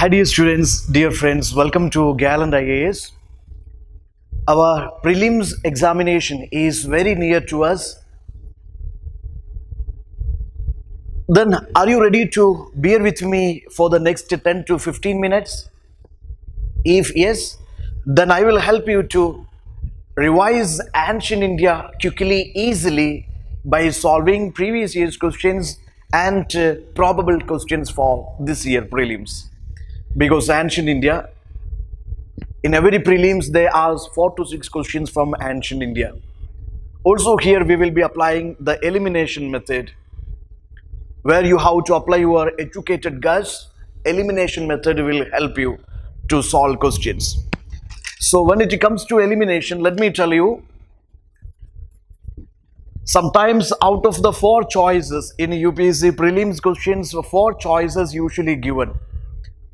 Hi dear students, dear friends, welcome to Gallant IAS. Our prelims examination is very near to us. Then are you ready to bear with me for the next 10 to 15 minutes? If yes, then I will help you to revise ancient India quickly, easily by solving previous year's questions and uh, probable questions for this year prelims. Because ancient India, in every prelims, they ask four to six questions from ancient India. Also, here we will be applying the elimination method where you have to apply your educated guess. Elimination method will help you to solve questions. So when it comes to elimination, let me tell you, sometimes out of the four choices in UPSC prelims questions, four choices usually given.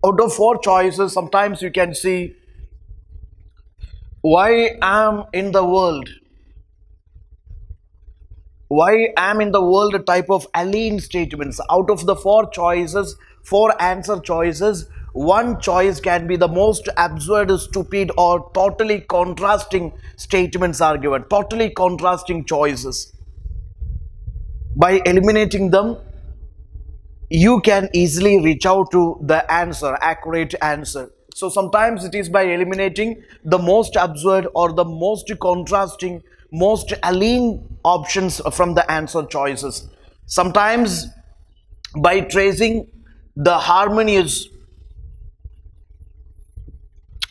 Out of four choices, sometimes you can see why am in the world why am in the world a type of alien statements? Out of the four choices four answer choices one choice can be the most absurd stupid or totally contrasting statements are given. Totally contrasting choices. By eliminating them you can easily reach out to the answer accurate answer. So sometimes it is by eliminating the most absurd or the most contrasting most alien options from the answer choices. Sometimes by tracing the harmonious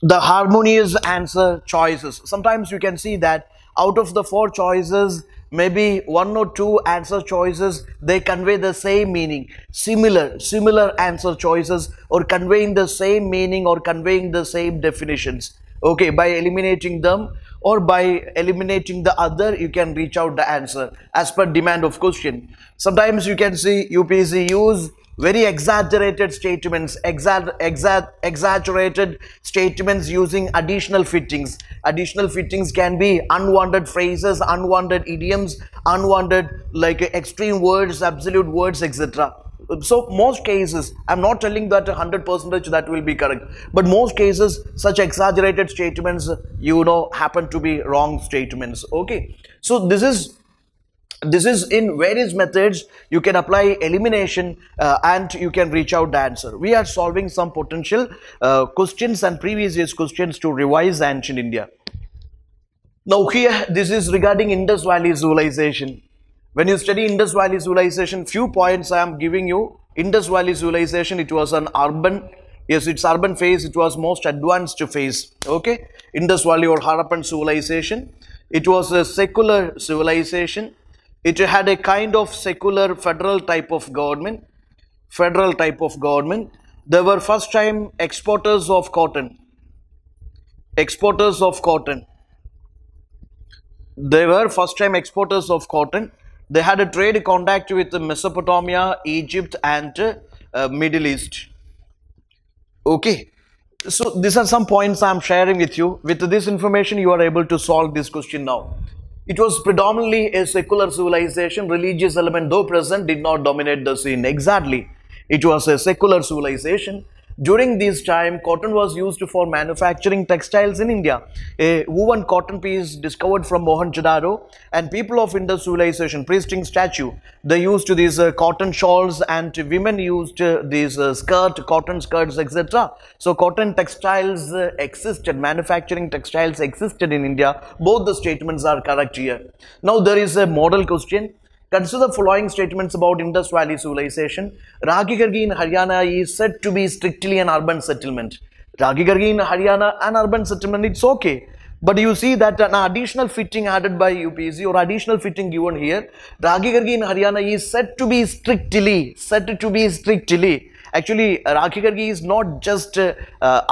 the harmonious answer choices. Sometimes you can see that out of the four choices maybe one or two answer choices they convey the same meaning. Similar similar answer choices or conveying the same meaning or conveying the same definitions. Okay by eliminating them or by eliminating the other you can reach out the answer as per demand of question. Sometimes you can see upsc use very exaggerated statements exa exa exaggerated statements using additional fittings. Additional fittings can be unwanted phrases unwanted idioms unwanted like extreme words absolute words etc so most cases i'm not telling that 100 percentage that will be correct but most cases such exaggerated statements you know happen to be wrong statements. Okay. So this is this is in various methods. You can apply elimination uh, and you can reach out the answer. We are solving some potential uh, questions and previous years questions to revise ancient india. Now here this is regarding indus valley civilization. When you study indus valley civilization few points i am giving you. Indus valley civilization it was an urban yes its urban phase it was most advanced phase okay? Indus valley or harappan civilization it was a secular civilization it had a kind of secular federal type of government federal type of government. They were first time exporters of cotton exporters of cotton. They were first time exporters of cotton. They had a trade contact with mesopotamia egypt and uh, middle east. Okay. So these are some points i am sharing with you. With this information you are able to solve this question now it was predominantly a secular civilization. Religious element, though present, did not dominate the scene. Exactly. It was a secular civilization. During this time, cotton was used for manufacturing textiles in India. A woven cotton piece discovered from Mohenjo-daro and people of Indus civilization, priesting statue, they used these uh, cotton shawls and women used uh, these uh, skirt, cotton skirts, etc. So cotton textiles uh, existed, manufacturing textiles existed in India. Both the statements are correct here. Now there is a model question. Consider the following statements about Indus Valley civilization. Rakhigarhi in Haryana is said to be strictly an urban settlement. Rakhigarhi in Haryana, an urban settlement, it's okay. But you see that an additional fitting added by UPSC or additional fitting given here, Rakhigarhi in Haryana is said to be strictly, said to be strictly actually Rakhigarhi is not just uh,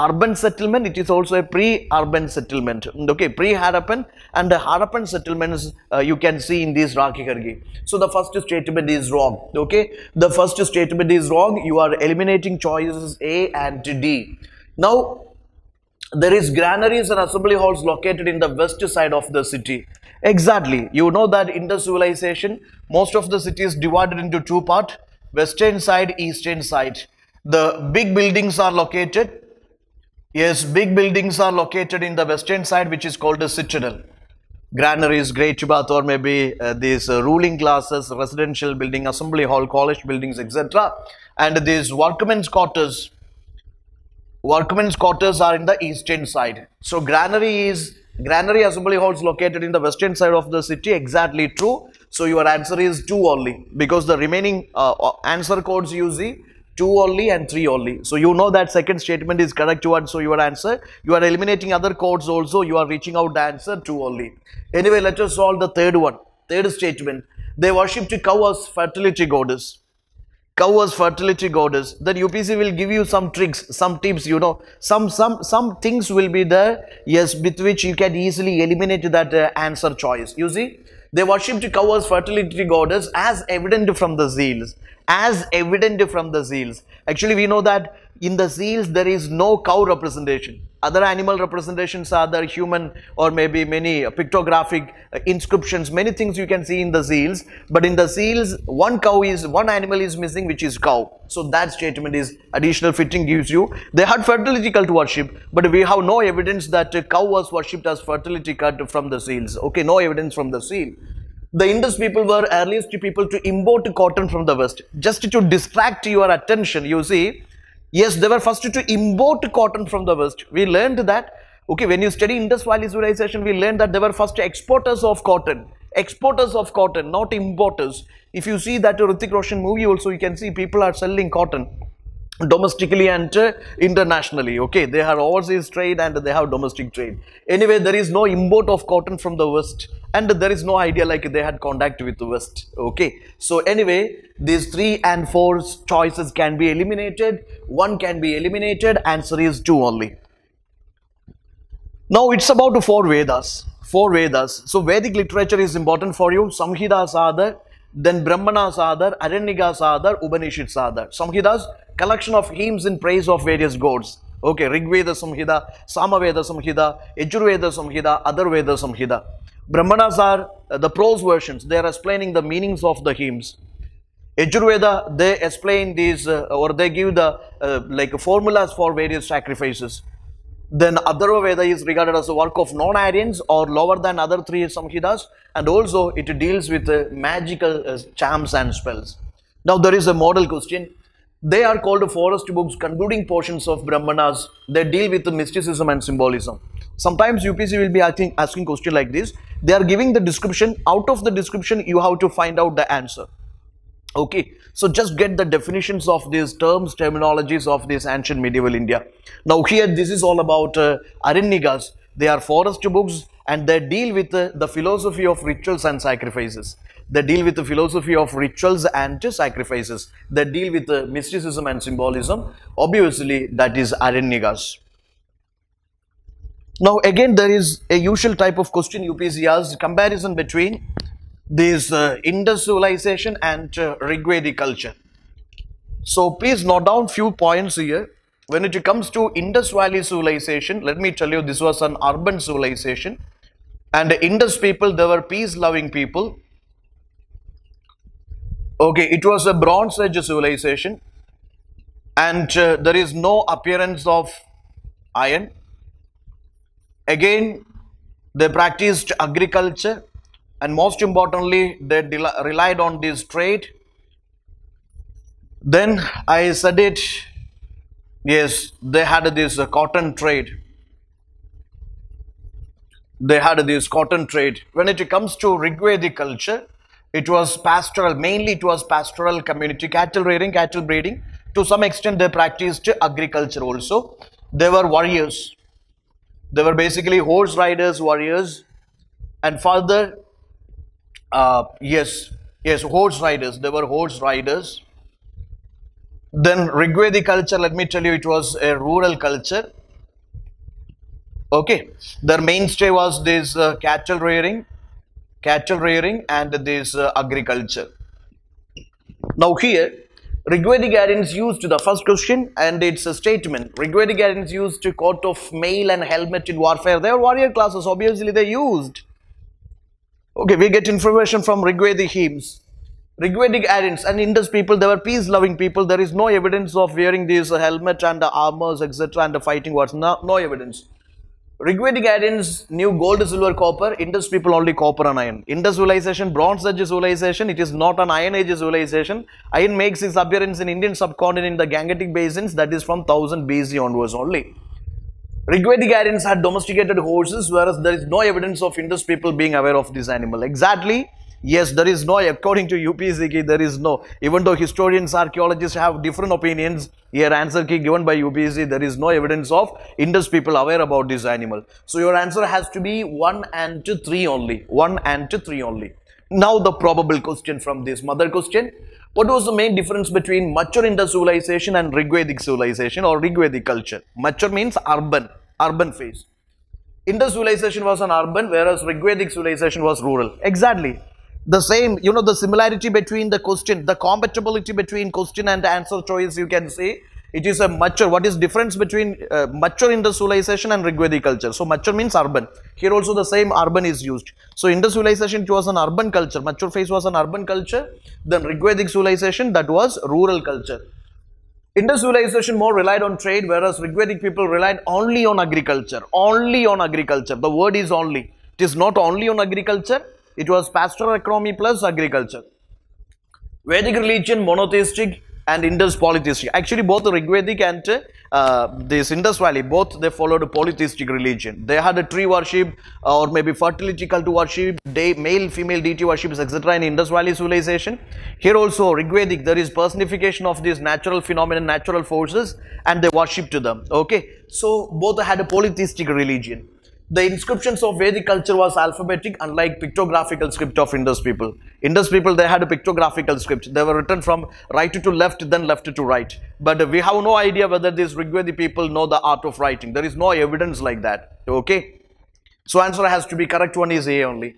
urban settlement it is also a pre-urban settlement. Okay pre-Harappan and the Harappan settlements uh, you can see in this Rakhigarhi so the first statement is wrong okay? The first statement is wrong. You are eliminating choices A and D. Now there is granaries and assembly halls located in the west side of the city. Exactly. You know that in the civilization most of the city is divided into two parts western side eastern side The big buildings are located. Yes, big buildings are located in the western side, which is called a citadel. Granaries, great bath, or maybe uh, these uh, ruling classes, residential building, assembly hall, college buildings, etc. And these workmen's quarters. Workmen's quarters are in the eastern side. So granary is granary assembly halls located in the western side of the city. Exactly true. So your answer is two only because the remaining uh, answer codes you see 2 only and 3 only. So you know that second statement is correct one. So your answer, you are eliminating other codes also. You are reaching out the answer 2 only. Anyway, let us solve the third one. Third statement. They worshipped cow as fertility goddess. Cow as fertility goddess. Then UPSC will give you some tricks, some tips, you know. Some some some things will be there, yes, with which you can easily eliminate that uh, answer choice. You see, they worshipped cow as fertility goddess as evident from the seals as evident from the seals. Actually, we know that in the seals there is no cow representation. Other animal representations are the human or maybe many pictographic uh, inscriptions, many things you can see in the seals. But in the seals, one cow is, one animal is missing which is cow. So that statement is additional fitting gives you. They had fertility cult worship, but we have no evidence that cow was worshipped as fertility cult from the seals. Okay, no evidence from the seal the Indus people were earliest people to import cotton from the west. Just to distract your attention, you see, yes, they were first to import cotton from the west. We learned that, okay, when you study Indus Valley civilization, we learned that they were first exporters of cotton. Exporters of cotton, not importers. If you see that Hrithik Roshan movie also, you can see people are selling cotton domestically and uh, internationally okay? They have overseas trade and they have domestic trade. Anyway there is no import of cotton from the west and there is no idea like they had contact with the west okay? So anyway these three and four choices can be eliminated one can be eliminated answer is two only. Now it's about four vedas four vedas. So vedic literature is important for you. Samhitas are then brahmanas are there aranyakas are there upanishads samhitas collection of hymns in praise of various gods. Okay, Rigveda Samhita, Samaveda Samhita, Yajurveda Samhita, other Veda Samhita. Brahmanas are uh, the prose versions. They are explaining the meanings of the hymns. Yajurveda, they explain these uh, or they give the uh, like formulas for various sacrifices. Then Atharva Veda is regarded as a work of non-Aryans or lower than other three Samhitas and also it deals with uh, magical uh, charms and spells. Now there is a model question they are called forest books, concluding portions of Brahmanas. They deal with mysticism and symbolism. Sometimes UPSC will be asking, asking question like this. They are giving the description. Out of the description, you have to find out the answer. Okay, so just get the definitions of these terms, terminologies of this ancient medieval India. Now here, this is all about uh, Aranyakas. They are forest books and they deal with uh, the philosophy of rituals and sacrifices. They deal with the philosophy of rituals and sacrifices. They deal with the mysticism and symbolism. Obviously, that is Aranyakas. Now, again, there is a usual type of question UPSC asks comparison between this uh, Indus civilization and uh, Rigvedic culture. So, please note down few points here. When it comes to Indus Valley civilization, let me tell you this was an urban civilization and the Indus people, they were peace-loving people Okay, it was a Bronze Age civilization and uh, there is no appearance of iron. Again, they practiced agriculture and most importantly, they relied on this trade. Then I said it, yes, they had this uh, cotton trade. They had this cotton trade. When it comes to Rigvedic culture, it was pastoral, mainly it was pastoral community, cattle rearing, cattle breeding. To some extent, they practiced agriculture also. They were warriors. They were basically horse riders, warriors. And further, uh, yes, yes, horse riders. They were horse riders. Then Rigvedic culture, let me tell you, it was a rural culture. Okay, their mainstay was this uh, cattle rearing cattle rearing and this uh, agriculture. Now here, Rigvedic Aryans used the first question and it's a statement. Rigvedic Aryans used coat of mail and helmet in warfare. They are warrior classes, obviously they used. Okay, we get information from Rigvedic hymns. Rigvedic Aryans and Indus people, they were peace-loving people. There is no evidence of wearing these helmet and armors, etc., and the fighting wars. No, no evidence. Rigvedic Aryans knew gold, silver, copper. Indus people only copper and iron. Indus civilization, Bronze Age civilization, it is not an Iron Age civilization. Iron makes its appearance in Indian subcontinent in the Gangetic basins. That is from 1000 BC onwards only. Rigvedic Aryans had domesticated horses, whereas there is no evidence of Indus people being aware of this animal. Exactly Yes, there is no, according to UPSC, there is no, even though historians, archaeologists have different opinions, here answer key given by UPSC, there is no evidence of Indus people aware about this animal. So your answer has to be 1 and 3 only, 1 and 3 only. Now the probable question from this mother question, what was the main difference between mature Indus civilization and Rigvedic civilization or Rigvedic culture? Mature means urban, urban phase. Indus civilization was an urban whereas Rigvedic civilization was rural. Exactly the same, you know, the similarity between the question, the compatibility between question and answer choice, you can see it is a mature. What is difference between uh, mature Indus civilization and Rigvedic culture? So mature means urban. Here also the same urban is used. So Indus civilization it was an urban culture. Mature phase was an urban culture. Then Rigvedic civilization that was rural culture. Indus civilization more relied on trade, whereas Rigvedic people relied only on agriculture. Only on agriculture. The word is only. It is not only on agriculture it was pastoral economy plus agriculture. Vedic religion monotheistic and Indus polytheistic. Actually, both Rigvedic and uh, this Indus Valley, both they followed a polytheistic religion. They had a tree worship or maybe fertility cult worship, day, male, female deity worship, etc. in Indus Valley civilization. Here also, Rigvedic, there is personification of these natural phenomena, natural forces, and they worship to them. Okay, so both had a polytheistic religion the inscriptions of Vedic culture was alphabetic unlike pictographical script of Indus people. Indus people they had a pictographical script. They were written from right to left then left to right. But we have no idea whether these Rigvedic people know the art of writing. There is no evidence like that. Okay. So answer has to be correct one is A only.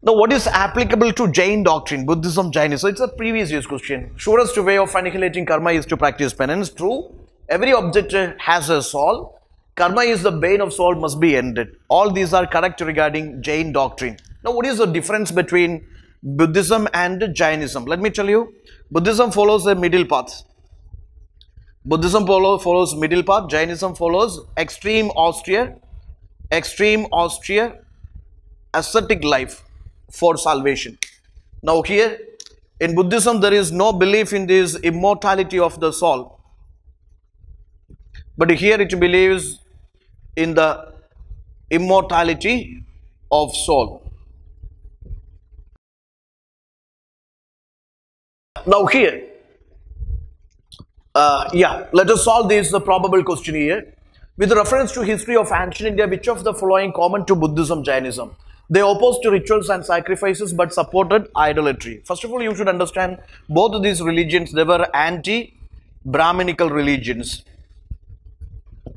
Now what is applicable to Jain doctrine, Buddhism, Jainism? So it's a previous year's question. Surest way of annihilating karma is to practice penance. True. Every object has a soul Karma is the bane of soul must be ended. All these are correct regarding Jain doctrine. Now, what is the difference between Buddhism and Jainism? Let me tell you. Buddhism follows a middle path. Buddhism follow, follows middle path. Jainism follows extreme austere, extreme austere, ascetic life for salvation. Now here, in Buddhism, there is no belief in this immortality of the soul. But here it believes in the immortality of soul. Now here, uh, yeah, let us solve this the probable question here. With reference to history of ancient India, which of the following common to Buddhism, Jainism? They opposed to rituals and sacrifices but supported idolatry. First of all, you should understand both of these religions, they were anti-Brahminical religions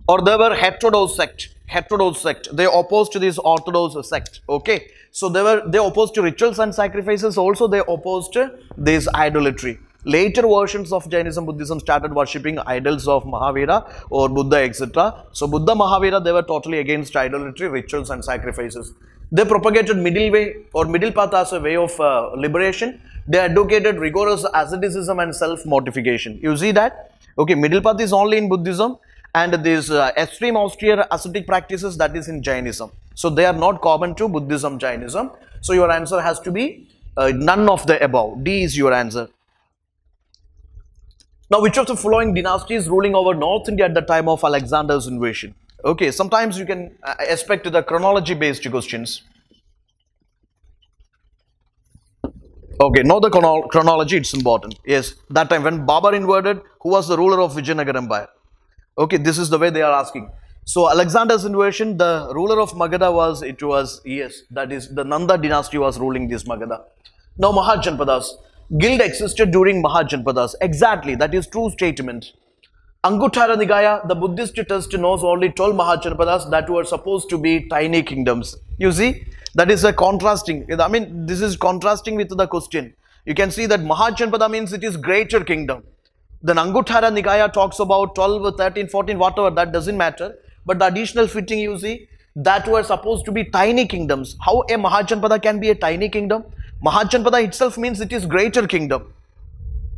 or they were heterodox sect heterodox sect. They opposed to this orthodox sect okay? So they were they opposed to rituals and sacrifices also they opposed to this idolatry. Later versions of jainism buddhism started worshipping idols of mahavira or buddha etc so buddha mahavira they were totally against idolatry rituals and sacrifices. They propagated middle way or middle path as a way of uh, liberation. They advocated rigorous asceticism and self mortification you see that? Okay middle path is only in buddhism and these uh, extreme austere ascetic practices that is in Jainism. So they are not common to Buddhism, Jainism. So your answer has to be uh, none of the above. D is your answer. Now which of the following dynasties ruling over North India at the time of Alexander's invasion? Okay, sometimes you can uh, expect the chronology based questions. Okay, know the chrono chronology, it's important. Yes, that time when Babur invaded, who was the ruler of Vijayanagar Empire? Okay, this is the way they are asking. So Alexander's invasion, the ruler of Magadha was, it was, yes, that is the Nanda dynasty was ruling this Magadha. Now Mahajanpadas, guild existed during Mahajanpadas. Exactly, that is true statement. Anguttara Nikaya, the Buddhist text knows only 12 Mahajanpadas that were supposed to be tiny kingdoms. You see, that is a contrasting. I mean, this is contrasting with the question. You can see that Mahajanpada means it is greater kingdom. Then Anguttara Nikaya talks about 12, 13, 14, whatever, that doesn't matter. But the additional fitting you see, that were supposed to be tiny kingdoms. How a Mahajanpada can be a tiny kingdom? Mahajanpada itself means it is greater kingdom.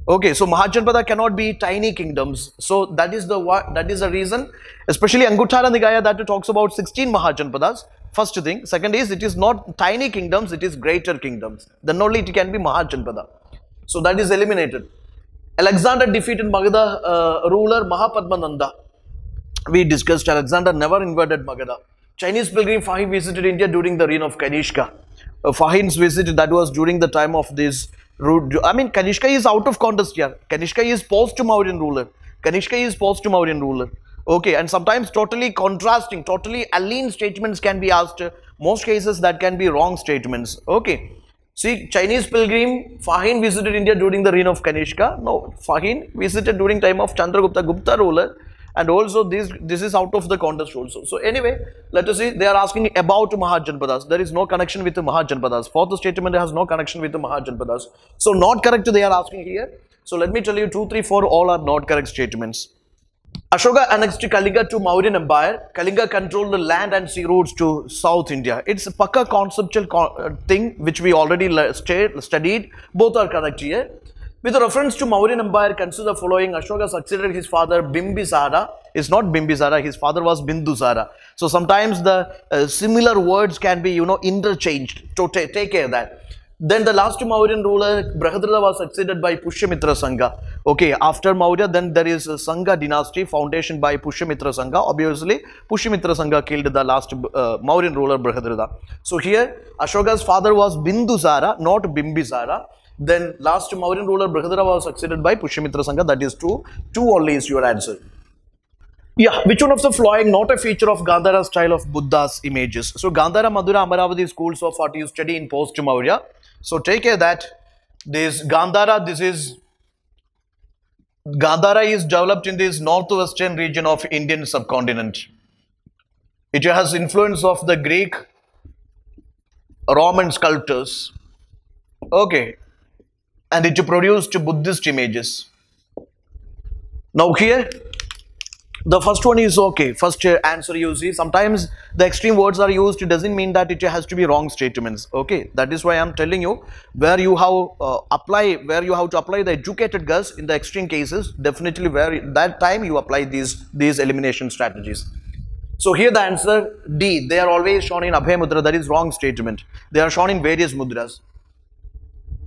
Okay, so Mahajanpada cannot be tiny kingdoms. So that is the that is the reason, especially Anguttara Nikaya that talks about 16 Mahajanpadas. First thing. Second is it is not tiny kingdoms, it is greater kingdoms. Then only it can be Mahajanpada. So that is eliminated. Alexander defeated Magadha uh, ruler Mahapadmananda. We discussed Alexander never invaded Magadha. Chinese pilgrim Fa-Hien visited India during the reign of Kanishka. Uh, visit that was during the time of this I mean, Kanishka is out of context here. Kanishka is post-Mauryan ruler. Kanishka is post-Mauryan ruler. Okay, and sometimes totally contrasting, totally alien statements can be asked. Most cases that can be wrong statements. Okay. See, Chinese pilgrim Fa-Hien visited India during the reign of Kanishka. No, Fa-Hien visited during time of Chandragupta, Gupta ruler. And also this this is out of the context also. So anyway let us see. They are asking about mahajanpadas. There is no connection with the mahajanpadas. Fourth statement has no connection with the mahajanpadas. So not correct they are asking here. So let me tell you two three four all are not correct statements Ashoka annexed Kalinga to Mauryan Empire. Kalinga controlled the land and sea routes to South India. It's a pakka conceptual uh, thing which we already studied. Both are correct here. With reference to Mauryan Empire, consider the following. Ashoka succeeded his father Bimbisara. It's not Bimbisara, his father was Bindusara. So sometimes the uh, similar words can be, you know, interchanged. So take care of that. Then the last Mauryan ruler, Brihadratha was succeeded by Pushyamitra Sunga. Okay, after Maurya, then there is a Sunga dynasty foundation by Pushyamitra Sunga. Obviously, Pushyamitra Sunga killed the last uh, Mauryan ruler Brihadratha. So here, Ashoka's father was Bindusara, not Bimbisara. Then last Mauryan ruler Brihadratha was succeeded by Pushyamitra Sunga. That is true. Two only is your answer. Yeah, which one of the following not a feature of Gandhara style of Buddha's images? So Gandhara, Mathura, Amaravati schools of art you study in post Maurya. So take care that this Gandhara, this is Gandhara is developed in this northwestern region of Indian subcontinent. It has influence of the Greek Roman sculptors. Okay, and it produced Buddhist images. Now here, the first one is okay. First answer you see. Sometimes the extreme words are used. It doesn't mean that it has to be wrong statements. Okay, that is why I'm telling you where you have uh, apply where you have to apply the educated guess in the extreme cases. Definitely where that time you apply these these elimination strategies. So here the answer D. They are always shown in Abhay Mudra. That is wrong statement. They are shown in various mudras.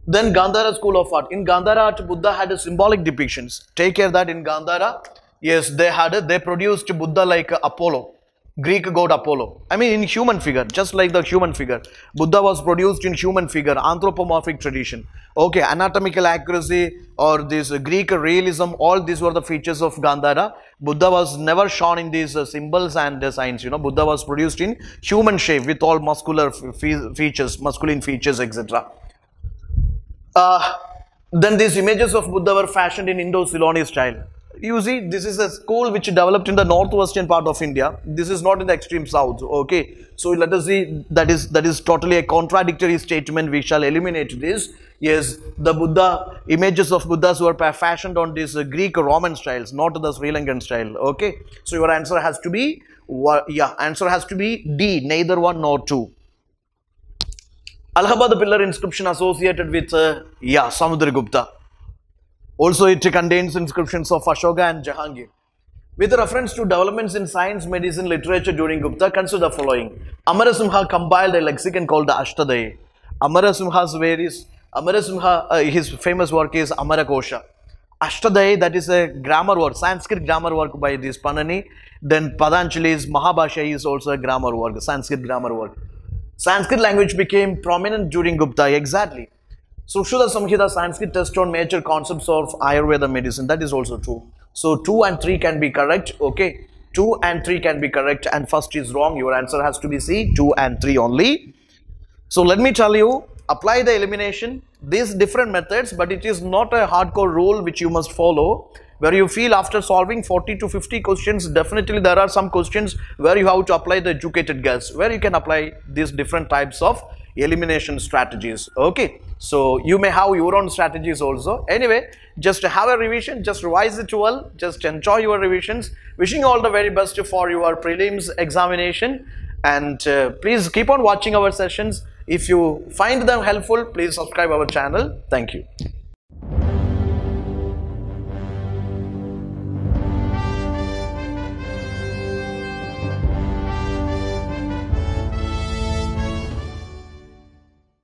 Then Gandhara school of art. In Gandhara art, Buddha had a symbolic depictions. Take care that in Gandhara, yes, they had, they produced Buddha like Apollo, Greek god Apollo. I mean in human figure, just like the human figure. Buddha was produced in human figure, anthropomorphic tradition. Okay, anatomical accuracy or this Greek realism, all these were the features of Gandhara. Buddha was never shown in these symbols and uh, signs. You know, Buddha was produced in human shape with all muscular features, masculine features, etc. Uh, then these images of Buddha were fashioned in Indo-Ceyloni style. You see, this is a school which developed in the northwestern part of India. This is not in the extreme south. Okay, so let us see. That is that is totally a contradictory statement. We shall eliminate this. Yes, the Buddha images of Buddhas were fashioned on these uh, Greek Roman styles, not the Sri Lankan style. Okay, so your answer has to be yeah. Answer has to be D. Neither one nor two. Allahabad pillar inscription associated with, uh, yeah, Samudragupta. Also, it contains inscriptions of Ashoka and Jahangir. With reference to developments in science, medicine, literature during Gupta, consider the following. Amarasimha compiled a lexicon called the Ashtadhyayi. Amarasimha's various, Amarasimha, uh, his famous work is Amarakosha. Ashtadhyayi, that is a grammar work, Sanskrit grammar work by this Panini. Then Patanjali's Mahabhashya is also a grammar work, Sanskrit grammar work. Sanskrit language became prominent during Gupta, exactly. Sushruta Samhita Sanskrit test on major concepts of Ayurveda medicine, that is also true. So 2 and 3 can be correct, okay. 2 and 3 can be correct and first is wrong, your answer has to be C, 2 and 3 only. So let me tell you, apply the elimination, these different methods but it is not a hardcore rule which you must follow where you feel after solving 40 to 50 questions definitely there are some questions where you have to apply the educated guess where you can apply these different types of elimination strategies. Okay so you may have your own strategies also. Anyway just have a revision just revise it well just enjoy your revisions. Wishing you all the very best for your prelims examination. And uh, please keep on watching our sessions. If you find them helpful please subscribe our channel. Thank you